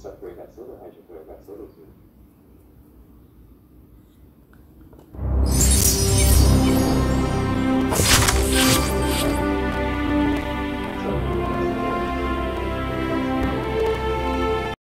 separate that solar hydrogen from that solar